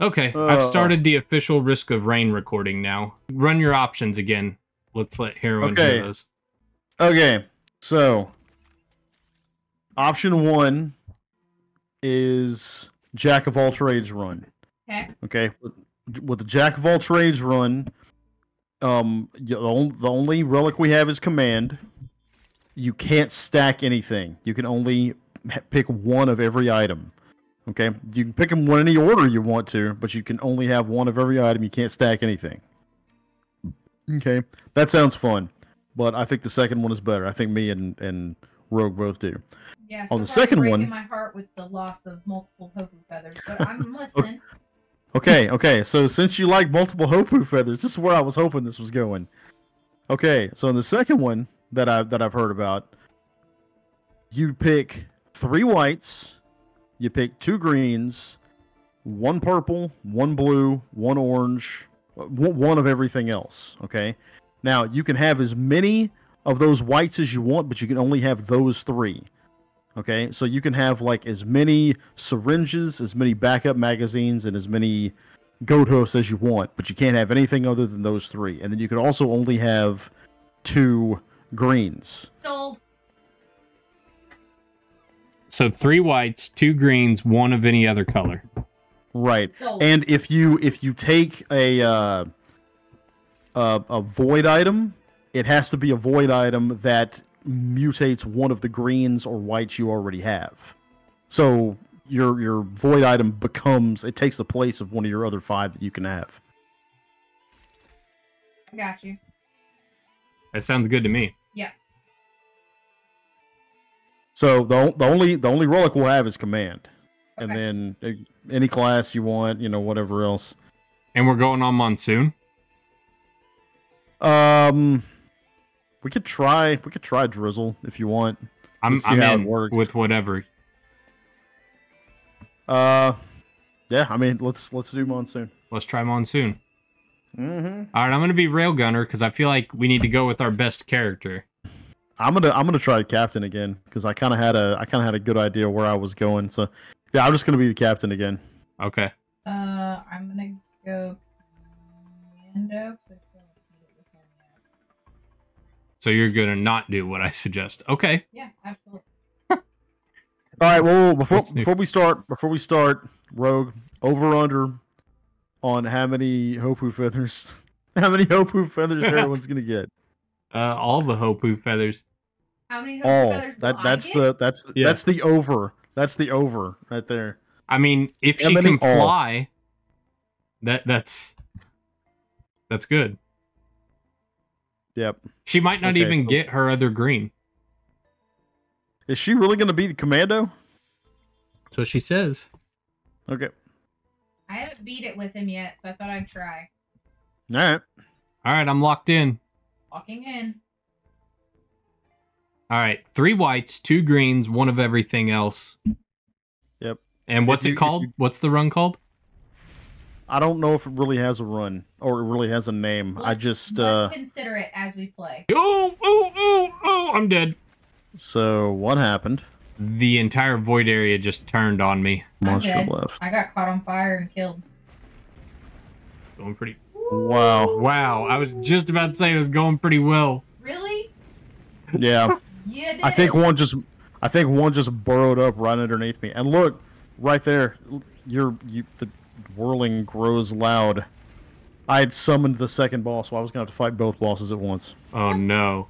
Okay, I've Uh, started the official Risk of Rain recording now. Run your options again. Let's let Heroin Okay. hear those. Okay, so option one is Jack of all trades run. Okay. Okay, with, with the Jack of all trades run, um, the, on- the only relic we have is command. You can't stack anything. You can only pick one of every item. Okay, you can pick them in any order you want to, but you can only have one of every item. You can't stack anything. Okay, that sounds fun, but I think the second one is better. I think me and and Rogue both do. Yeah. On the so second one- my heart with the loss of multiple Hopoo feathers, but I'm listening. Okay, okay. So since you like multiple Hopoo feathers, this is where I was hoping this was going. Okay, so in the second one that I that I've heard about, you pick three whites, you pick two greens, one purple, one blue, one orange, uh, one of everything else. Okay. Now you can have as many of those whites as you want, but you can only have those three. Okay, so you can have like as many syringes, as many backup magazines, and as many goat hosts as you want, but you can't have anything other than those three. And then you can also only have two greens. Sold. So three whites, two greens, one of any other color. Right. And if you if you take a uh, a, a void item, it has to be a void item that mutates one of the greens or whites you already have. So your your void item becomes it takes the place of one of your other five that you can have. I got you. That sounds good to me. So the the only the only relic we'll have is command, and then uh, any class you want, you know, whatever else. And we're going on monsoon. Um, we could try we could try drizzle if you want. I'm, see I'm how it in works. with whatever. Uh, yeah, I mean let's let's do monsoon. Let's try monsoon. Mm-hmm. All right, I'm gonna be railgunner because I feel like we need to go with our best character. I'm gonna I'm gonna try the captain again because I kind of had a I kind of had a good idea where I was going. So yeah, I'm just gonna be the captain again. Okay. Uh, I'm gonna go commando 'cause I still haven't beat it with him yet. So you're gonna not do what I suggest. Okay. Yeah, absolutely. All right. Well, before before we start, before we start, Rogue over under on how many Hopoo feathers, how many Hopoo feathers everyone's gonna get. Uh, all the Hopoo feathers. How many Hopoo All feathers that that's the that's Yeah. that's the over. That's the over right there. I mean, if How she many can all? fly, that that's that's good. Yep. She might not Okay, even get her other green. Is she really gonna be the commando? That's what she says. Okay. I haven't beat it with him yet, so I thought I'd try. All right. All right, I'm locked in. Walking in. All right, three whites, two greens, one of everything else. Yep. And what's you- it called? you- What's the run called? I don't know if it really has a run or it really has a name. I Let's- just let's uh consider it as we play. Oh, oh, oh, oh! I'm dead. so what happened? The entire void area just turned on me. Monster dead. left. I got caught on fire and killed. Going pretty. Wow. Wow, I was just about to say it was going pretty well. Really? Yeah. Yeah, it I think one just I think one just burrowed up right underneath me. And look, right there, you're you the whirling grows loud. I had summoned the second boss, so I was gonna have to fight both bosses at once. Oh no.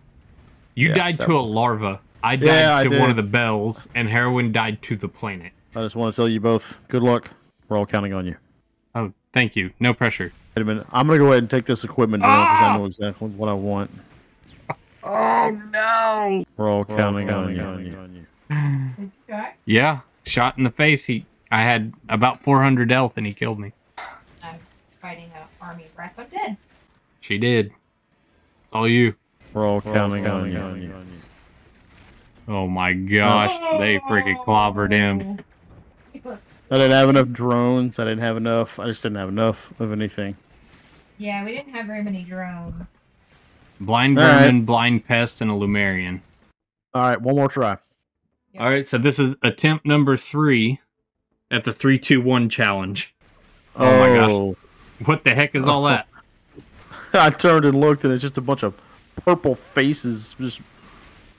You Yeah, died to was- a larva. I died Yeah, I to one of the bells, and Heroin died to the planet. I just want to tell you both, good luck. We're all counting on you. Oh, thank you. No pressure. Wait a minute. I'm gonna go ahead and take this equipment down because Ah! I know exactly what I want. Oh no. We're all counting, on, you. Did you try? Yeah, shot in the face. He, I had about 400 health, and he killed me. I'm fighting an army of. I'm dead. She did. It's all you. We're all counting, on, you. Oh my gosh, they freaking clobbered him. I didn't have enough drones. I didn't have enough. I just didn't have enough of anything. Yeah, we didn't have very many drones. Blind All right. vermin, blind pest, and a Lemurian. All right, one more try. Yep. All right, so this is attempt number three at the three two one challenge. Oh my gosh. Oh. What the heck is all that? I turned and looked, and it's just a bunch of purple faces just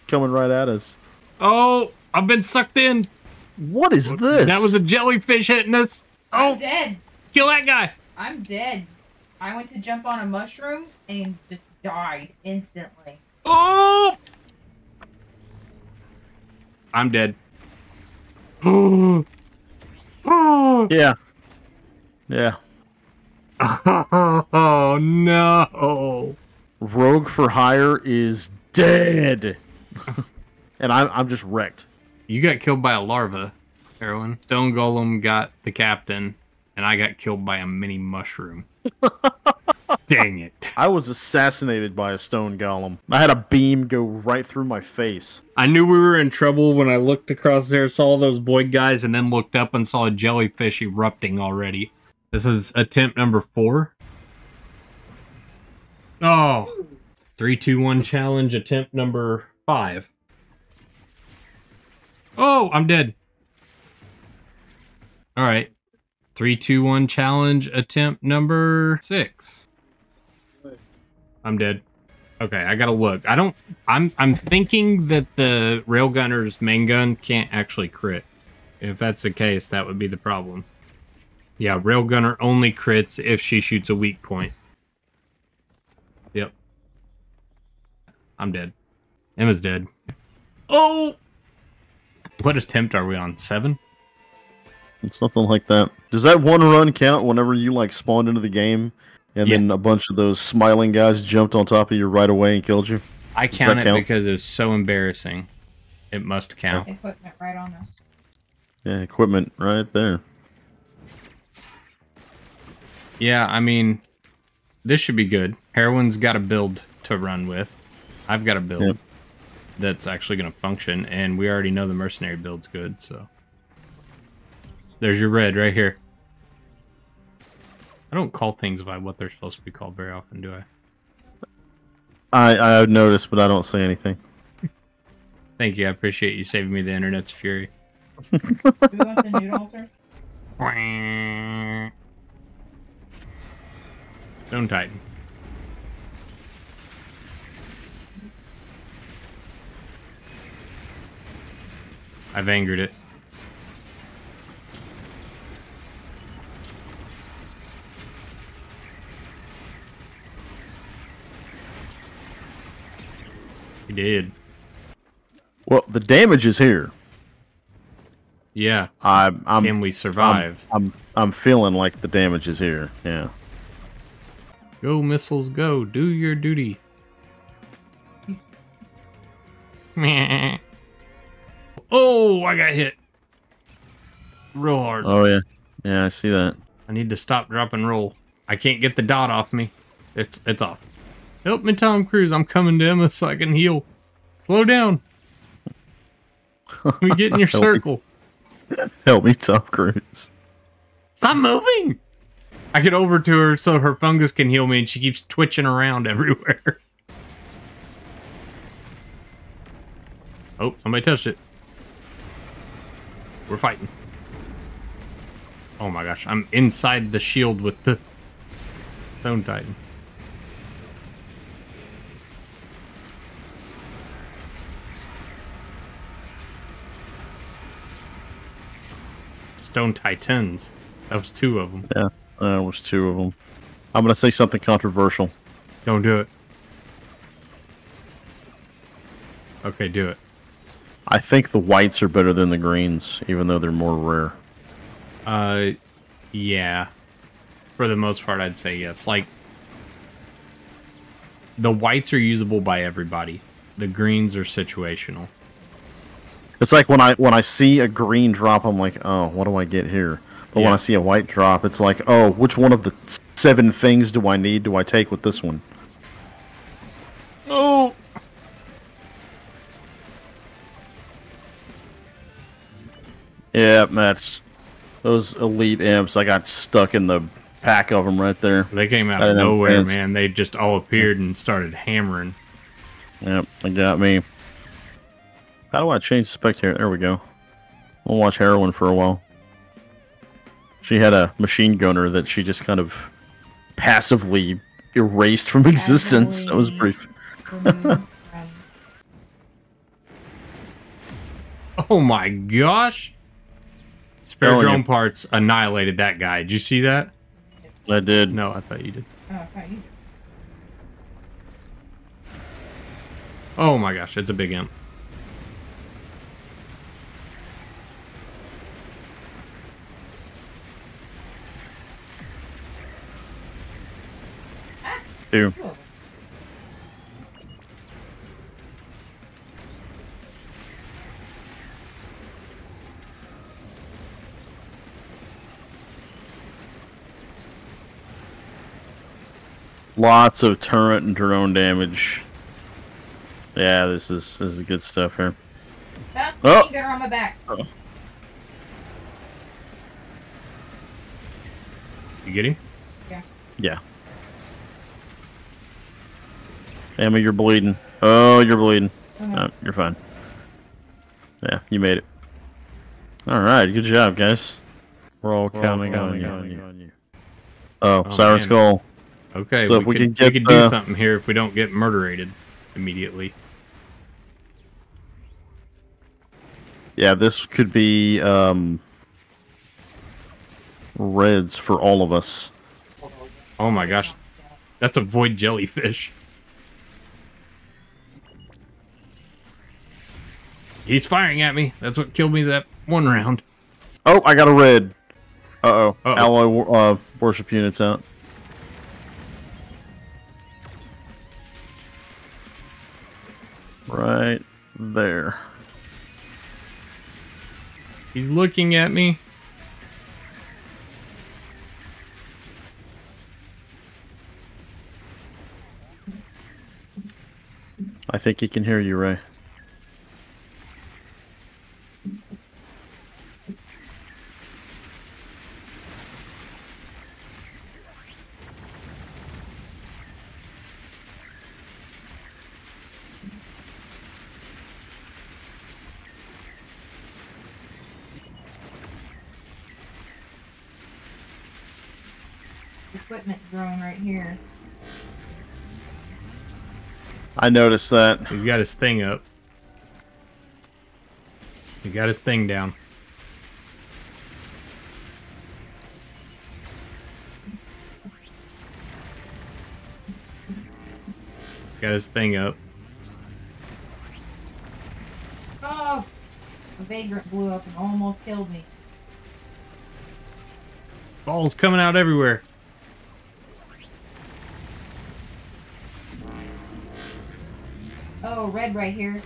coming right at us. Oh, I've been sucked in. What is this? That was a jellyfish hitting us. I'm Oh, dead. kill that guy. I'm dead. I went to jump on a mushroom and just died instantly. Oh, I'm dead. Oh, oh, yeah, yeah. oh no. Rogue for Hire is dead, and I'm I'm just wrecked. You got killed by a larva, heroin. Stone Golem got the captain, and I got killed by a mini mushroom. Dang it. I was assassinated by a stone golem. I had a beam go right through my face. I knew we were in trouble when I looked across there, saw those Boyd guys, and then looked up and saw a jellyfish erupting already. This is attempt number four. Oh. Three, two, one challenge attempt number five. Oh, I'm dead. All right. Three, two, one challenge attempt number six. I'm dead. Okay, I gotta look. I don't. I'm. I'm thinking that the railgunner's main gun can't actually crit. If that's the case, that would be the problem. Yeah, railgunner only crits if she shoots a weak point. Yep. I'm dead. Emma's dead. Oh. What attempt are we on? Seven. Something like that. Does that one run count whenever you like spawned into the game, and Yeah. then a bunch of those smiling guys jumped on top of you right away and killed you? I count it count? because it's so embarrassing. It must count. Equipment right on us. Yeah, equipment right there. Yeah, I mean, this should be good. Heroin's got a build to run with. I've got a build Yep. that's actually going to function, and we already know the mercenary build's good, so. There's your red right here. I don't call things by what they're supposed to be called very often, do I? I I noticed, but I don't say anything. Thank you. I appreciate you saving me the internet's fury. Do we the nude altar? Stone Titan. I've angered it. He did. Well, the damage is here. Yeah. I'm I'm Can we survive? I'm I'm feeling like the damage is here. Yeah. Go missiles, go. Do your duty. Oh, I got hit. Real hard. Oh yeah. Yeah, I see that. I need to stop, drop, and roll. I can't get the dot off me. It's it's off. Help me, Tom Cruise. I'm coming to Emma so I can heal. Slow down. Let me get in your Help me. circle. Help me, Tom Cruise. Stop moving. I get over to her so her fungus can heal me, and she keeps twitching around everywhere. Oh, somebody touched it. We're fighting. Oh my gosh, I'm inside the shield with the Stone Titan. Stone Titans. That was two of them. Yeah, that was two of them. I'm gonna say something controversial. Don't do it. Okay, do it. I think the whites are better than the greens, even though they're more rare. Uh, yeah. For the most part, I'd say yes. Like, the whites are usable by everybody. The greens are situational. It's like when I when I see a green drop, I'm like, oh, what do I get here? But when I see a white drop, it's like, oh, which one of the seven things do I need do I take with this one? Oh! Yeah, that's those elite imps. I got stuck in the pack of them right there. They came out of nowhere, man. They just all appeared and started hammering. Yep, they got me. How do I change the spectator? There we go. We'll watch heroin for a while. She had a machine gunner that she just kind of passively erased from existence. That was brief. Remove from- Oh my gosh! Spare Telling drone you. parts annihilated that guy. Did you see that? I did. No, I thought you did. Oh, okay, you- Oh my gosh, it's a big imp. Two. two of them. Lots of turret and drone damage. Yeah, this is this is good stuff here. Oh. you got her on my back. Oh. You get him? Yeah. Emma, you're bleeding. Oh, you're bleeding. Oh, No, you're fine. Yeah, you made it. All right, good job, guys. We're all counting, on, you. Oh, Oh, Siren man. Skull. Okay, So we, if we could, can get we could do the- something here if we don't get murderated immediately. Yeah, this could be um, reds for all of us. Oh my gosh, that's a void jellyfish. He's firing at me. That's what killed me that one round. Oh, I got a red. Uh oh. Uh-oh. Alloy uh, worship units out. Right there. He's looking at me. I think he can hear you, Ray. Equipment drone right here. I noticed that. He's got his thing up. He got his thing down. Got his thing up. Oh! A vagrant blew up and almost killed me. Balls coming out everywhere. Oh, red right here.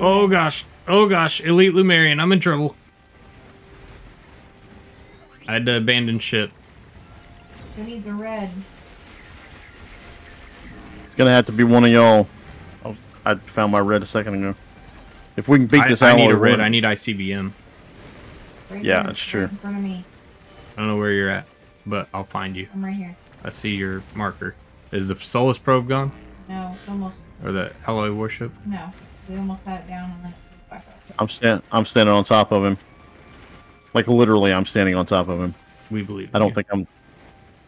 Oh gosh. Oh gosh. Elite Lemurian. I'm in trouble. I had to abandon ship. Who needs a red? It's gonna have to be one of y'all. Oh, I found my red a second ago. If we can beat I, this I need a red. I need ICBM. Right Yeah, here, that's right true. In front of me. I don't know where you're at, but I'll find you. I'm right here. I see your marker. Is the Solus probe gone? No, it's almost. Or the alloy warship? No. We almost had it down and then it flew back up. I'm stand I'm standing on top of him. Like literally, I'm standing on top of him. We believe. I don't you. think I'm.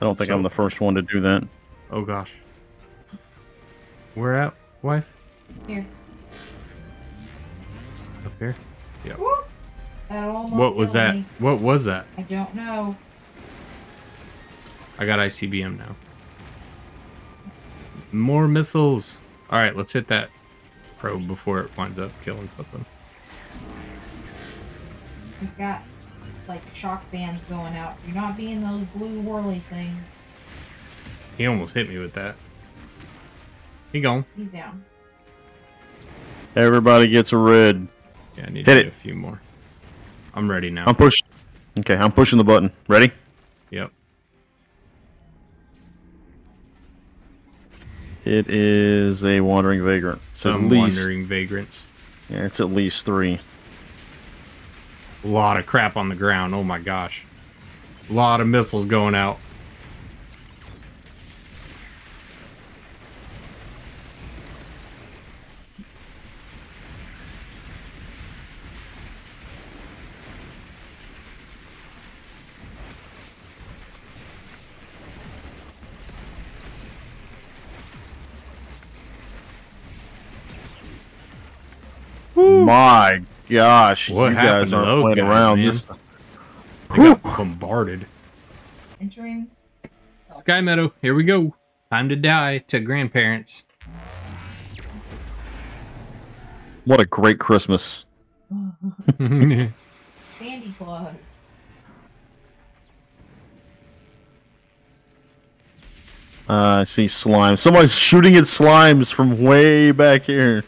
I don't think So- I'm the first one to do that. Oh gosh. Where at, wife? Here. Up here? Woo! That What was that? me. What was that? I don't know. I got ICBM now. More missiles. All right, let's hit that probe before it winds up killing something. It's got like shock bands going out. You're not being those blue whirly things. He almost hit me with that. He gone. He's down. Everybody gets a red. Yeah, I need Hit to it. a few more. I'm ready now. I'm push. Okay, I'm pushing the button. Ready? yep. It is a wandering vagrant. It's at Some least wandering vagrants. yeah, it's at least three. A lot of crap on the ground. Oh my gosh. A lot of missiles going out. My gosh, What you guys to aren't playing guys, around. man? This, They got bombarded. Entering. Sky Meadow, here we go. Time to die to grandparents. what a great Christmas! Sandy Claus. Uh, I see slime. Somebody's shooting at slimes from way back here.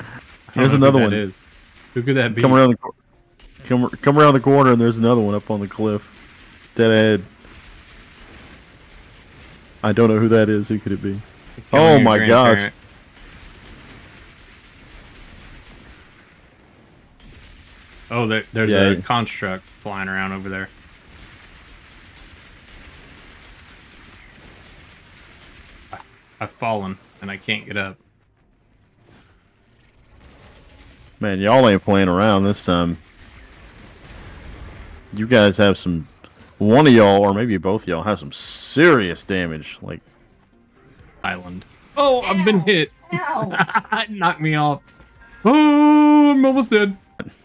I Here's another one. is. Who could that be? Come around the cor- come come around the corner, and there's another one up on the cliff. Dead ahead. I don't know who that is. Who could it be? Oh my gosh. Oh, there, there's Yeah. a construct flying around over there. I- I've fallen and I can't get up. Man, y'all ain't playing around this time. You guys have some. One of y'all, or maybe both of y'all, have some serious damage. Like, Island. Oh, I've been hit. Ow! it knocked me off. Oh, I'm almost dead.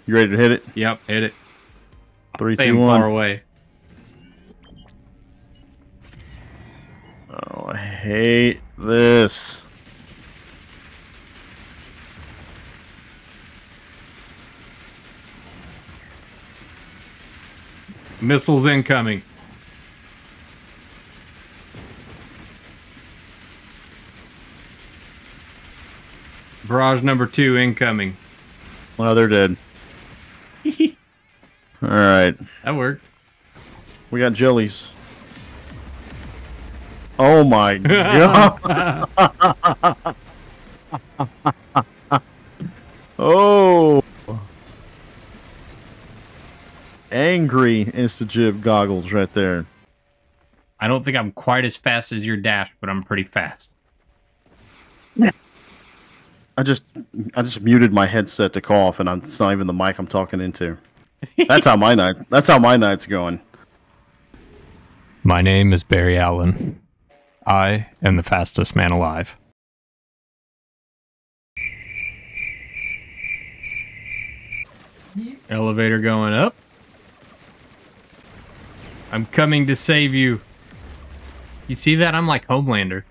you ready to hit it? Yep, hit it. Three, Staying two, far away. Oh, I hate this. Missiles incoming. Barrage number two incoming. Well, they're dead. All right, That worked. we got jellies. Oh my god! Oh, angry Instajib goggles right there. I don't think I'm quite as fast as your dash, but I'm pretty fast. I just I just muted my headset to cough, and I'm, it's not even the mic I'm talking into. That's how my night. That's how my night's going. My name is Barry Allen. I am the fastest man alive. Elevator going up. I'm coming to save you. You see that? I'm like Homelander.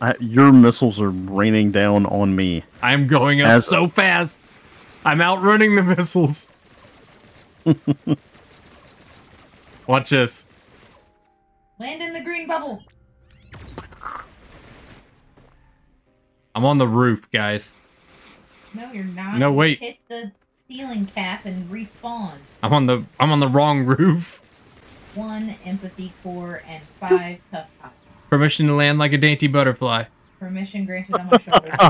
I, your missiles are raining down on me. I'm going up As- so fast. I'm outrunning the missiles. Watch this. Land in the green bubble. I'm on the roof, guys. No, you're not. No, wait. Hit the ceiling cap and respawn. I'm on the I'm on the wrong roof. One empathy core and five tough top. Permission to land like a dainty butterfly. Permission granted on my shoulder.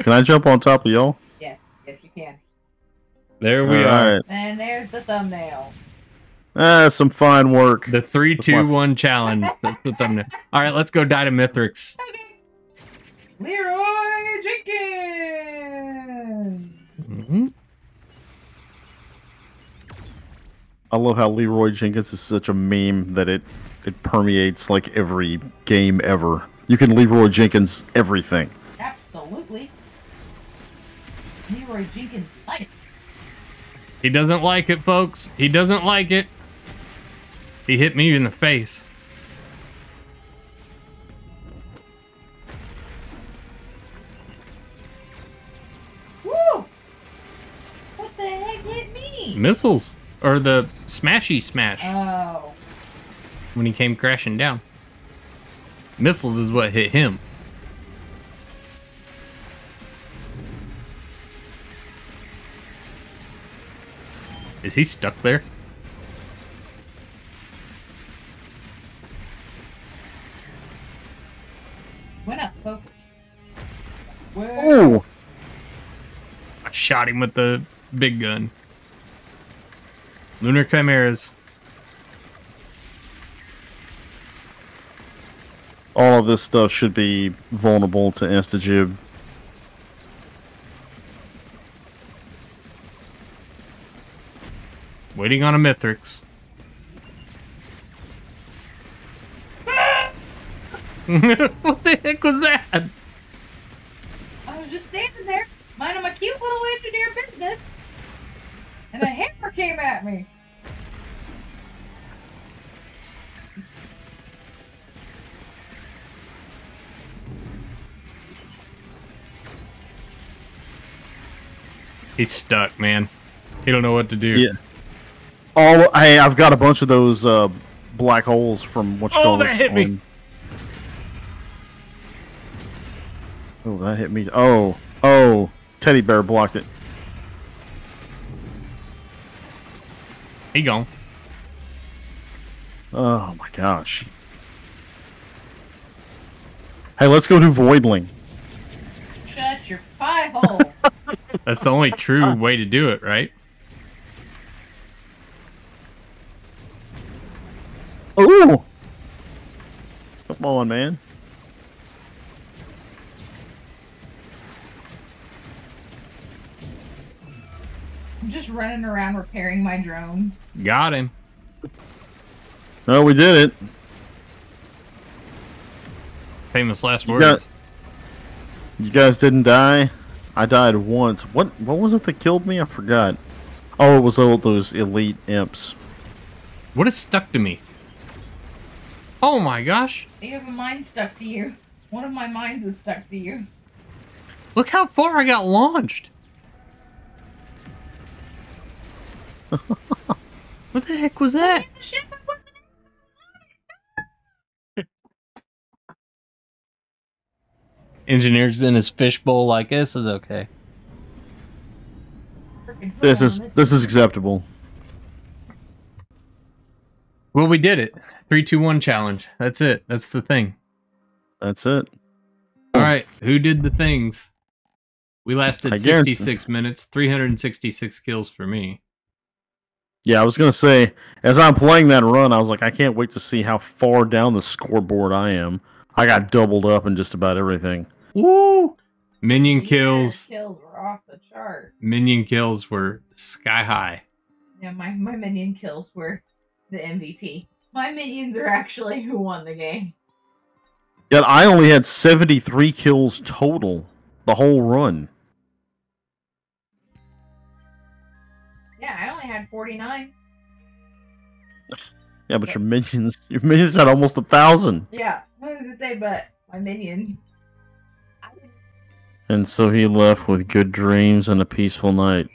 Can I jump on top of y'all? yes, yes you can. There we All are. right. And there's the thumbnail. Ah, some fine work. The three, With two, one challenge. That's the thumbnail. All right, let's go die to Mithrix. Okay. Leroy Jenkins. I love how Leroy Jenkins is such a meme that it it permeates like every game ever. You can Leroy Jenkins everything. Absolutely. Leroy Jenkins life. He doesn't like it, folks. He doesn't like it. He hit me in the face. Woo! What the heck hit me? Missiles. Or the smashy smash Oh. when he came crashing down. Missiles is what hit him. Is he stuck there? Went up, folks. Well, Oh, I shot him with the big gun. Lunar Chimeras. all of this stuff should be vulnerable to Instajib. Waiting on a Mithrix. what the heck was that? I was just standing there, minding my cute little engineer business, and a hammer came at me. He's stuck, man. He don't know what to do. Yeah. All hey, I've got a bunch of those uh, black holes from what you Oh, call that hit me. Oh, that hit me. Oh, oh, teddy bear blocked it. He gone. Oh my gosh. Hey, let's go do Voidling. That's the only true way to do it, right? Ooh! Come on, man. I'm just running around repairing my drones. Got him. No, we did it. Famous last You words. got- You guys didn't die. I died once. What? What was it that killed me? I forgot. Oh, it was all those elite imps. What is stuck to me? Oh my gosh. You have a mine stuck to you. One of my mines is stuck to you. Look how far I got launched. what the heck was that? Hit the ship and put the Engineers in his fishbowl like this is okay. This is this is acceptable. Well, we did it. Three, two, one challenge. That's it. That's the thing. That's it. All right. Who did the things? We lasted I guarantee- 66 minutes, 366 kills for me. Yeah, I was gonna say as I'm playing that run, I was like, I can't wait to see how far down the scoreboard I am. I got doubled up in just about everything. Woo! Minion Yeah, kills. Kills were off the chart. Minion kills were sky high. Yeah, my, my minion kills were the MVP. My minions are actually who won the game. Yet I only had 73 kills total the whole run. Yeah, I only had 49. Yeah, but your minions, your minions had almost a thousand. Yeah, I was gonna say, but my minion. And so he left with good dreams and a peaceful night.